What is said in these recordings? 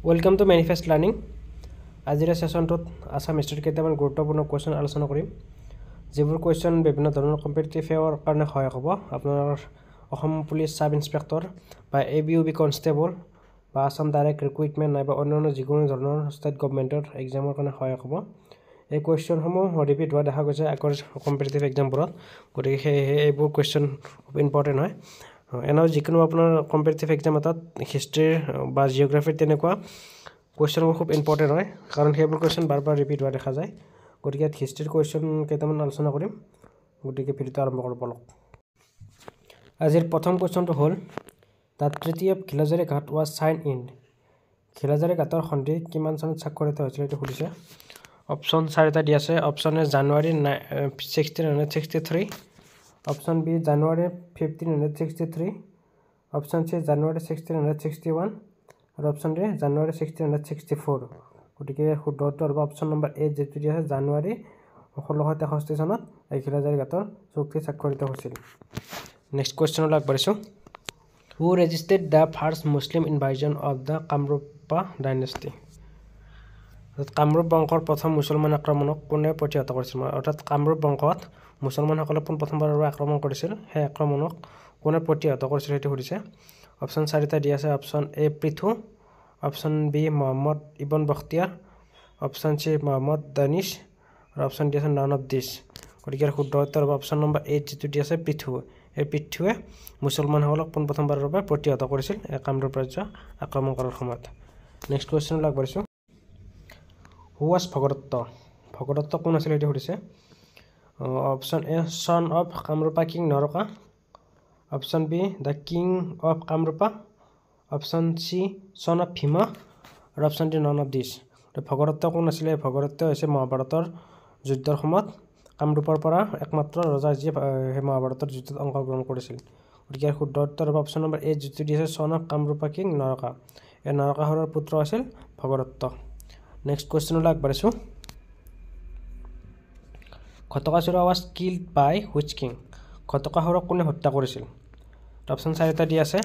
Welcome to manifest learning আজিৰ ছেশ্যনটোত আছাম হিষ্ট্ৰীৰ কেইটামান গুৰুত্বপূৰ্ণ কুৱেশ্যন আলোচনা কৰিম যিবোৰ কুৱেশ্যন বিভিন্ন ধৰণৰ কম্পিটিটিভ সেৱাৰ কাৰণে সহায়ক হ'ব আপোনাৰ অসম পুলিচ ছাব ইনস্পেক্টৰ বা A B U B constable বা আছাম ডাইৰেক্ট ৰিক্ৰুইটমেণ্ট নাইবা অন্যান্য যিকোনো ধৰণৰ ষ্টেট গভমেণ্টৰ এক্সামৰ কাৰণে সহায়ক হ'ব এই কুৱেশ্যনসমূহ ৰিপিট হোৱা দেখা গৈছে আগৰ কম্পিটিটিভ এক্সামবোৰত গতিকে সেয়েহে এইবোৰ কুৱেশ্যন খুব ইম্পৰ্টেণ্ট হয় এনেও যিকোনো আপোনাৰ কম্পিটিটিভ এক্সাম এটাত হিষ্ট্ৰীৰ বা জিঅ'গ্ৰাফীৰ তেনেকুৱা কুৱেশ্যনবোৰ খুব ইম্পৰ্টেণ্ট হয় কাৰণ সেইবোৰ কুৱেশ্যন বাৰ বাৰ ৰিপিট হোৱা দেখা যায়। গতিকে ইয়াত হিষ্ট্ৰীৰ কুৱেশ্যন কেইটামান আলোচনা কৰিম গতিকে ভিডিঅ'টো আৰম্ভ কৰোঁ বলক আজিৰ প্ৰথম কুৱেশ্যনটো হ'ল দ্য অফ ঘিলাজাৰী ঘাট ৱাজ চাইন ইন ঘিলাজাৰী ঘাটৰ সন্ধি কিমান চনত স্বাক্ষৰিত হৈছিল এইটো সুধিছে। অপশ্যন চাৰিটা দি আছে option A January nine sixteen hundred sixty three option B January fifteen hundred sixty three option C January sixteen hundred sixty one আৰু option D January sixteen hundred sixty four গতিকে শুদ্ধ উত্তৰ হ'ব অপশ্যন নম্বৰ এ যিটো দি আছে জানুৱাৰী ষোল্লশ তেষষ্ঠি চনত ঘিলাজাৰী ঘাটৰ চুক্তি স্বাক্ষৰিত হৈছিল। নেক্সট কুৱেশ্যনলৈ আগবাঢ়িছোঁ। Who registered the first Muslim invasion of the Kamarupa dynasty Kamarupa বংশৰ প্ৰথম মুছলমান আক্ৰমণক কোনে প্ৰতিহত কৰিছিল? অৰ্থাৎ কামৰূপ বংশত মুছলমানসকলে পোনপ্ৰথমবাৰৰ বাবে আক্ৰমণ কৰিছিল। সেই আক্ৰমণক কোনে প্ৰতিহত কৰিছিল সেইটো সুধিছে। অপশ্যন চাৰিটা দি আছে। Option A Prithu. Option B Muhammad Ibn Bakhtiyar. Option C Muhammad Danish. আৰু অপশ্যন ডি আছে নন অফ দিছ। গতিকে শুদ্ধ উত্তৰ হ'ব অপশ্যন নম্বৰ এইট যিটো দি আছে পৃথু। এই পৃথুৱে মুছলমানসকলক পোনপ্ৰথমবাৰৰ বাবে প্ৰতিহত কৰিছিল। এই কামৰূপ ৰাজ্য আক্ৰমণ কৰাৰ সময়ত। নেক্সট কুৱেশ্যনলৈ আগবাঢ়িছোঁ। হু ৱাজ ভগদত্ত ভগদত্ত কোন আছিল সেইটো সুধিছে? Option A son of Kamarupa king Naraka option B the king of Kamarupa option C son of Bhima আৰু option D none of these Bhagadatta কোন আছিলে? ভগদত্ত হৈছে মহাভাৰতৰ যুদ্ধৰ সময়ত কামৰূপৰ পৰা একমাত্ৰ ৰজা যিয়ে সেই মহাভাৰতৰ যুদ্ধত অংশগ্ৰহণ কৰিছিল। গতিকে শুদ্ধ উত্তৰ অপশ্যন নম্বৰ এ যিটো দি আছে চন অফ কামৰূপা কিং নৰকা এই নৰকাসুৰৰ পুত্ৰ আছিল ভগদত্ত। নেক্সট কুৱেশ্যনলৈ আগবাঢ়িছোঁ Ghatakasura was killed by which king ঘটকাসুৰক কোনে হত্যা কৰিছিল অপশ্যন চাৰিটা দি আছে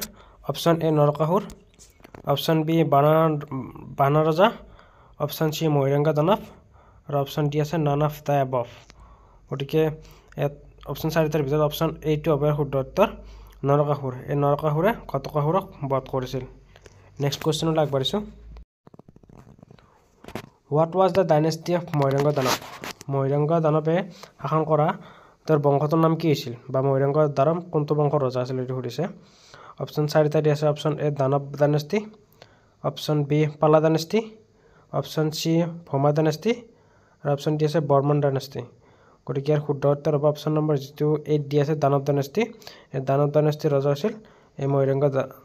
option A Narakasura option B Bana Bana ৰজা অপশ্যন চি মহিৰংগা দানৱ আৰু অপশ্যন ডি আছে নন অফ দ্য এবভ গতিকে ইয়াত অপশ্যন চাৰিটাৰ ভিতৰত অপশ্যন এইটো হ'ব শুদ্ধ উত্তৰ নৰকাসুৰ এই নৰকাসুৰে ঘটকাসুৰক বধ কৰিছিল নেক্সট কুৱেশ্যনলৈ আগবাঢ়িছোঁ what was the dynasty of Mahirang Danav Mahirang দানৱে শাসন কৰা তেওঁৰ বংশটোৰ নাম কি হৈছিল বা মহিৰংগ দানৱ কোনটো বংশৰ ৰজা আছিল এইটো সুধিছে। অপশ্যন চাৰিটা দি আছে option A Danav dynasty option B Pala dynasty option C Bhauma dynasty আৰু অপশ্যন ডি আছে বৰ্মন ডাইনেষ্টি গতিকে ইয়াৰ শুদ্ধ উত্তৰ হ'ব অপশ্যন নম্বৰ যিটো এইট দি আছে দানৱ ডাইনেষ্টি এই দানৱ ডাইনেষ্টিৰ ৰজা আছিল এই মহিৰংগ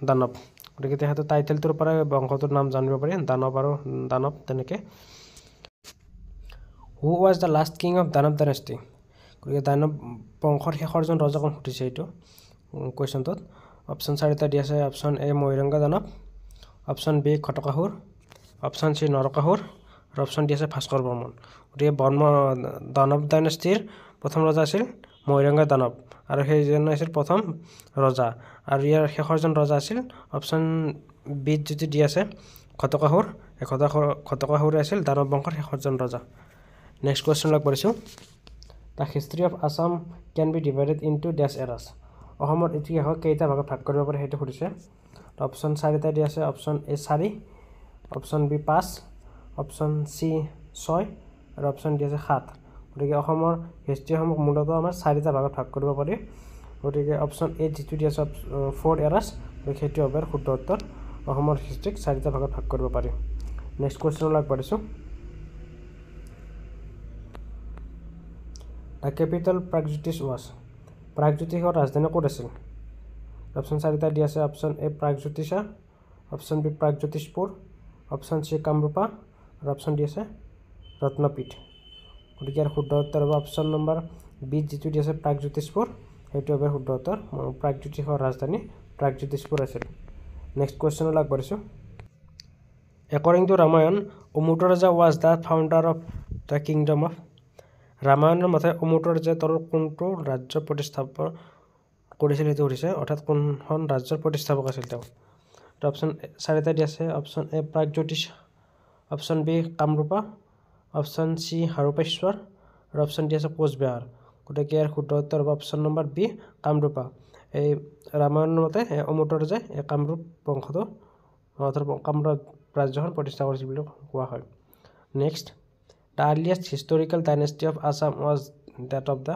দানৱ গতিকে তেখেতৰ টাইটেলটোৰ পৰাই বংশটোৰ নাম জানিব পাৰি দানৱ আৰু দানৱ তেনেকৈ। Who was the last king of Danava dynasty গতিকে দানৱ বংশৰ শেষৰজন ৰজাক সুধিছে এইটো? কুৱেশ্যনটোত অপশ্যন চাৰিটা দি আছে। Option A Mahiranga Danava. Option B Ghatakasura. Option C Narakasura. আৰু অপশ্যন ডি আছে ভাস্কৰ বৰ্মন। গতিকে বৰ্ম দানৱ ডাইনেষ্টিৰ প্ৰথম ৰজা আছিল। মহিৰংগ দানৱ আৰু সেইজন আছিল প্ৰথম ৰজা। আৰু ইয়াৰ শেষৰজন ৰজা আছিল অপশ্যন বিত যিটো দি আছে ঘটকাসুৰ ঘটকাসুৰ ঘটকাসুৰে আছিল দানৱ বংশৰ শেষৰজন ৰজা। নেক্সট কুৱেশ্যন লগ কৰিছোঁ the history of Assam can be divided into dash eras অসমৰ ইতিহাসক কেইটা ভাগত ভাগ কৰিব পাৰে সেইটো সুধিছে। অপশ্যন চাৰিটা দি আছে অপশ্যন এ চাৰি অপশ্যন বি পাঁচ অপশ্যন চি ছয় আৰু অপশ্যন ডি আছে সাত। গতিকে অসমৰ হিষ্ট্ৰীসমূহ মূলতঃ আমাৰ চাৰিটা ভাগত ভাগ কৰিব পাৰি। গতিকে অপশ্যন এ যিটো দি আছে ফ'ৰ এৰাছ গতিকে সেইটো হ'ব শুদ্ধ উত্তৰ। অসমৰ হিষ্ট্ৰীক চাৰিটা ভাগত ভাগ কৰিব পাৰি। নেক্সট কুৱেশ্যনলৈ আগবাঢ়িছোঁ দ্য কেপিটেল প্ৰাগজ্যোতিষ ৱাজ প্ৰাগজ্যোতিষৰ ৰাজধানী ক'ত আছিল? অপশ্যন চাৰিটা দি আছে option A Pragjyotisha option B Pragjyotishpur option C Kamarupa আৰু অপশ্যন ডি আছে ৰত্নপীঠ। গতিকে ইয়াৰ শুদ্ধ উত্তৰ হ'ব অপশ্যন নম্বৰ বিত যিটো দি আছে প্ৰাগজ্যোতিষপুৰ। সেইটো হ'ব শুদ্ধ উত্তৰ। প্ৰাগজ্যোতিষৰ ৰাজধানী প্ৰাগজ্যোতিষপুৰ আছিল। নেক্সট কুৱেশ্যনলৈ আগবাঢ়িছোঁ according to Ramayana Amuta Raja was the founder of the kingdom of ৰামায়ণৰ মতে অমুত ৰজাই তেওঁৰ কোনটো ৰাজ্য প্ৰতিষ্ঠাপন কৰিছিল সেইটো সুধিছে। অৰ্থাৎ কোনখন ৰাজ্যৰ প্ৰতিষ্ঠাপক আছিল তেওঁ? অপশ্যন চাৰিটা দি আছে। Option A Pragjyotisha. Option B Kamarupa. Option C Haruppeshwar আৰু অপশ্যন ডি আছে কোচবিহাৰ। গতিকে ইয়াৰ শুদ্ধ উত্তৰ হ'ব অপশ্যন নম্বৰ বি কামৰূপা। এই ৰামায়ণৰ মতে অমৃতৰ যে এই কামৰূপ বংশটো কামৰূপ ৰাজ্যখন প্ৰতিষ্ঠা কৰিছিল বুলি কোৱা হয়। Next the earliest historical dynasty of Assam was date of the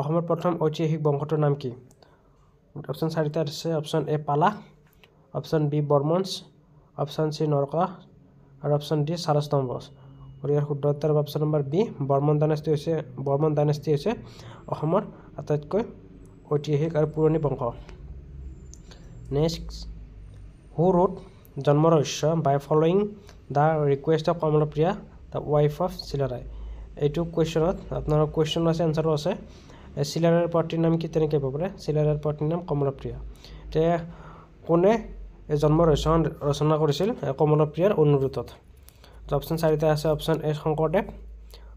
অসমৰ প্ৰথম ঐতিহাসিক বংশটোৰ নাম কি? অপশ্যন চাৰিটা আছে option A Pala option B Varmans option C Naraka আৰু অপশ্যন ডি চাৰস্তম্ভছ গতিকে ইয়াৰ শুদ্ধ উত্তৰ option number B Varman dynasty হৈছে বৰ্মন ডাইনেষ্টি হৈছে অসমৰ আটাইতকৈ ঐতিহাসিক আৰু পুৰণি বংশ। Next who wrote Janma Rahasya? By following the request of Kamalapriya the wife of Chilarai এইটো কুৱেশ্যনত আপোনাৰ কুৱেশ্যন আছে এনচাৰো আছে। চিলাৰাৰ পত্নীৰ নাম কি তেনেকৈ ক'ব পাৰে? চিলাৰাৰ পত্নীৰ নাম কমলপ্ৰিয়া। এতিয়া কোনে এই জন্ম ৰহস্যখন ৰচনা কৰিছিল? কমলপ্ৰিয়াৰ অনুৰোধত। অপশ্যন চাৰিটা আছে option A Sankardev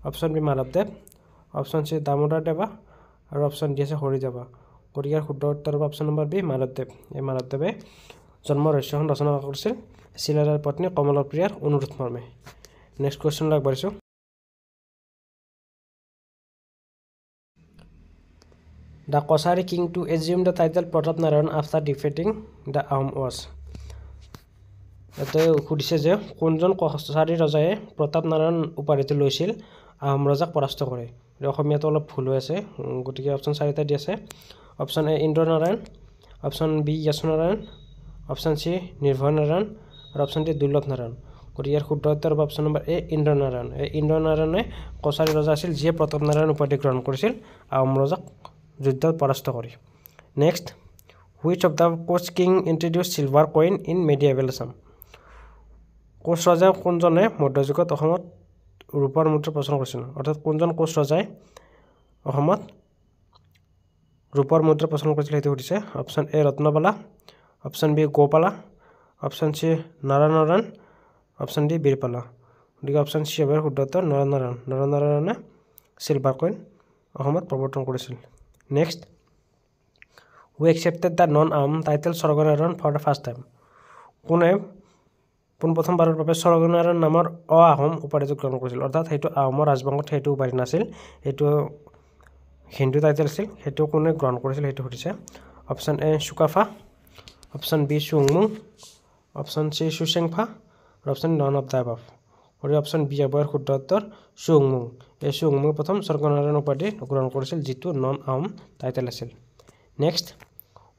option B মাধৱদেৱ অপশ্যন চি দামোদৰ দেৱা আৰু অপশ্যন ডি আছে হৰিদেৱা গতিকে শুদ্ধ উত্তৰ অপশ্যন নম্বৰ বি মাধৱদেৱ এই মাধৱদেৱে জন্ম ৰহস্যখন ৰচনা কৰিছিল চিলাৰাৰ পত্নী কমলপ্ৰিয়াৰ অনুৰোধ মৰ্মে। নেক্সট কুৱেশ্যন আগবাঢ়িছোঁ। The Kachari king to assume the title Pratap Narayan after defeating the Ahom was ইয়াতে সুধিছে যে কোনজন কছাৰী ৰজাই প্ৰতাপ নাৰায়ণ উপাধিটো লৈছিল? আহোম ৰজাক পৰাস্ত কৰে। অসমীয়াটো অলপ ভুল হৈ আছে গতিকে অপশ্যন চাৰিটা দি আছে। Option A Indra Narayan option B Yachu Narayan option C Nirbhay Narayan আৰু অপশ্যন ডি দুৰ্লভ নাৰায়ণ গতিকে ইয়াৰ শুদ্ধ উত্তৰ option number A Indra Narayan এই ইন্দ্ৰ নাৰায়ণে কছাৰী ৰজা আছিল যিয়ে প্ৰতাপ নাৰায়ণ উপাধি গ্ৰহণ কৰিছিল। আহোম ৰজাক যুদ্ধত পৰাস্ত কৰি। Next which of the Koch king introduced silver coin in medieval Assam Koch ৰজাই কোনজনে মধ্যযুগত অসমত ৰূপৰ মুদ্ৰা প্ৰচলন কৰিছিল? অৰ্থাৎ কোনজন কোচ ৰজাই অসমত ৰূপৰ মুদ্ৰা প্ৰচলন কৰিছিল সেইটো সুধিছে। Option A Ratnapala option B Gopala option C Naranarayan option D Birpala. গতিকে অপশ্যন চি হ'ব শুদ্ধ উত্তৰ নৰনাৰায়ণ নৰনাৰায়ণে চিলভাৰ কইন অসমত প্ৰৱৰ্তন কৰিছিল। Next who accepted the non Ahom title Swarganarayan for the first time কোনে পোনপ্ৰথমবাৰৰ বাবে স্বৰ্গনাৰায়ণ নামৰ অ আহোম উপাধিটো গ্ৰহণ কৰিছিল। অৰ্থাৎ সেইটো আহোমৰ ৰাজবংশত সেইটো উপাধি নাছিল সেইটো হিন্দু টাইটেল আছিল সেইটো কোনে গ্ৰহণ কৰিছিল সেইটো সুধিছে। Option A Sukaphaa option B চুংমুং option C Susengphaa আৰু option none of the above. গতিকে অপশ্যন বি হ'ব শুদ্ধ উত্তৰ চুংমুং। এই চুংমুং প্ৰথম স্বৰ্গনাৰায়ণ উপাধি গ্ৰহণ কৰিছিল যিটো নন আহোম টাইটেল আছিল। Next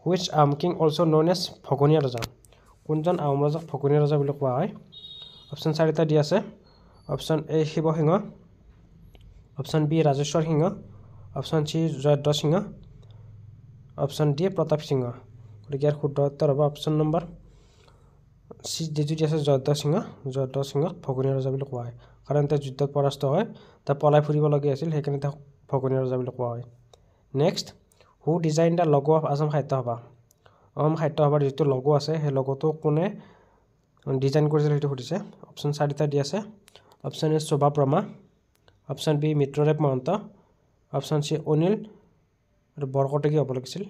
which Ahom king also' known as Bhaganiya Raja? কোনজন আহোম ৰজাক ভগনীয়া ৰজা বুলি কোৱা হয়। অপশ্যন চাৰিটা দি আছে। Option A Shivasingha. Option B Rajeswar Singha. Option C Jayadhwaj Singha. Option D Pratap Singha. গতিকে ইয়াৰ শুদ্ধ উত্তৰ হ'ব অপশ্যন নম্বৰ চি যিটো দি আছে জয়ধ্বজ সিংহ। জয়ধ্বজ সিংহক ভগনীয়া ৰজা বুলি কোৱা হয়। কাৰণ তেওঁ যুদ্ধত পৰাস্ত হয়। তেওঁ পলাই ফুৰিবলগীয়া আছিল সেইকাৰণে তেওঁক ভগনীয়া ৰজা বুলি কোৱা হয়। Next who design the logo of Assam Sahitya Sabha Asom সাহিত্য সভাৰ যিটো লগো আছে সেই লগোটো কোনে ডিজাইন কৰিছিল সেইটো সুধিছে। অপশ্যন চাৰিটা দি আছে। Option A Shobha Brahma option B Mitradev Mahanta option C Anil আৰু বৰকটকী হ'ব লাগিছিল।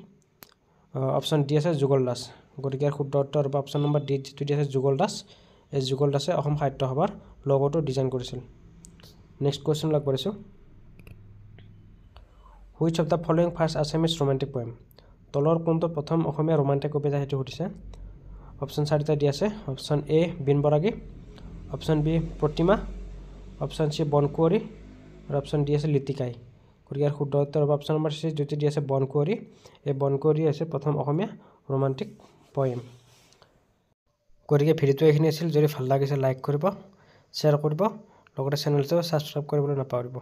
অপশ্যন ডি আছে যুগল দাস গতিকে ইয়াৰ শুদ্ধ উত্তৰ বা অপশ্যন নম্বৰ ডি যিটো দি আছে যুগল দাস এই যুগল দাসে অসম সাহিত্য সভাৰ লগোটো ডিজাইন কৰিছিল। নেক্সট কুৱেশ্যন লগ কৰিছোঁ which of the following first Assamese romantic poem তলৰ কোনটো প্ৰথম অসমীয়া ৰোমাণ্টিক কবিতা সেইটো সুধিছে অপশ্যন চাৰিটা দি আছে। Option A Bin Baragi. Option B Pratima. Option C Bonkuwori. আৰু অপশ্যন ডি আছে লিটিকাই। গতিকে ইয়াৰ শুদ্ধ উত্তৰ হ'ব অপশ্যন নম্বৰ চি যিটো দি আছে বনকুঁৱৰী। এই বনকুঁৱৰী হৈছে প্ৰথম অসমীয়া ৰোমাণ্টিক পয়েম গতিকে ভিডিঅ'টো এইখিনি আছিল। যদি ভাল লাগিছে লাইক কৰিব শ্বেয়াৰ কৰিব। লগতে চেনেলটো ছাবস্ক্ৰাইব কৰিবলৈ নাপাহৰিব।